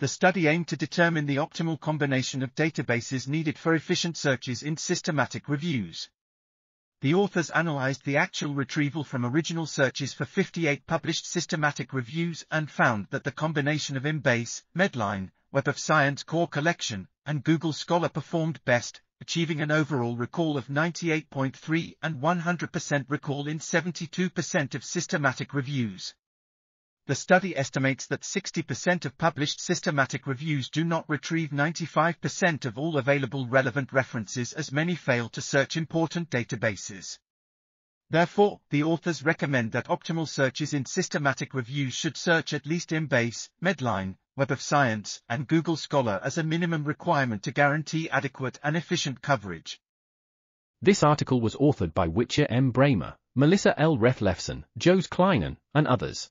The study aimed to determine the optimal combination of databases needed for efficient searches in systematic reviews. The authors analyzed the actual retrieval from original searches for 58 published systematic reviews and found that the combination of Embase, Medline, Web of Science Core Collection, and Google Scholar performed best, achieving an overall recall of 98.3 and 100% recall in 72% of systematic reviews. The study estimates that 60% of published systematic reviews do not retrieve 95% of all available relevant references as many fail to search important databases. Therefore, the authors recommend that optimal searches in systematic reviews should search at least Embase, Medline, Web of Science, and Google Scholar as a minimum requirement to guarantee adequate and efficient coverage. This article was authored by Wichor M. Bramer, Melissa L. Rethlefsen, Jose Kleijnen, and others.